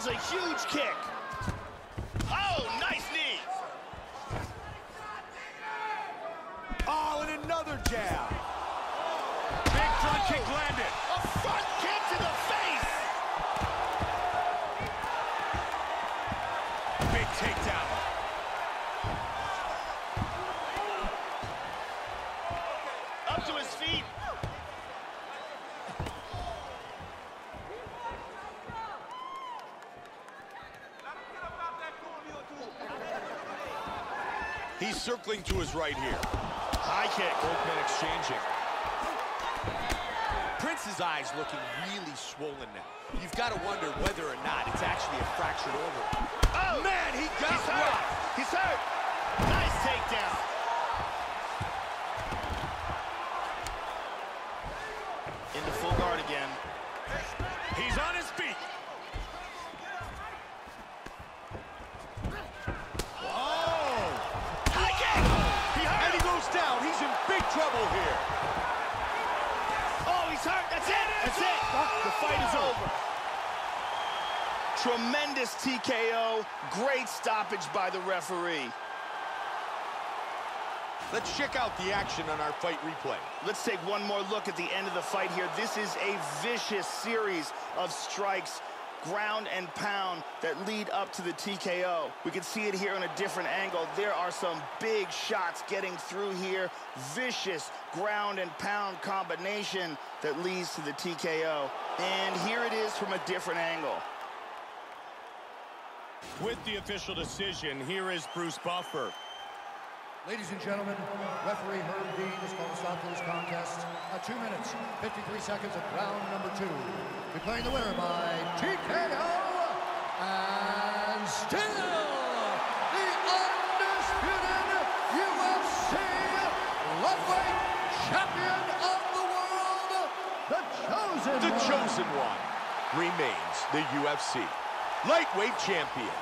lands a huge kick. Oh, nice knee. Oh, and another jab. Big front oh, kick landed. A front kick to the face. Big takedown. Up to his feet. He's circling to his right here. High kick. Both men exchanging. Prince's eyes looking really swollen now. You've got to wonder whether or not it's actually a fractured orbital. Oh, Man, he got He's hurt. rocked. He's hurt. Nice takedown. Into full guard again. He's on his feet. Oh! High kick. He hurt And he him. goes down. He's in big trouble here. Oh, he's hurt. That's it. That's it. The fight is over. Tremendous TKO. Great stoppage by the referee. Let's check out the action on our fight replay. Let's take one more look at the end of the fight here. This is a vicious series of strikes, ground and pound, that lead up to the TKO. We can see it here on a different angle. There are some big shots getting through here. Vicious ground and pound combination that leads to the TKO. And here it is from a different angle. With the official decision, here is Bruce Buffer. Ladies and gentlemen, referee Herb Dean has called a stop to this contest at 2 minutes, 53 seconds of round number two. Declaring the winner by TKO and still the undisputed UFC lightweight champion of the world, the Chosen The One. chosen one remains the UFC lightweight champion.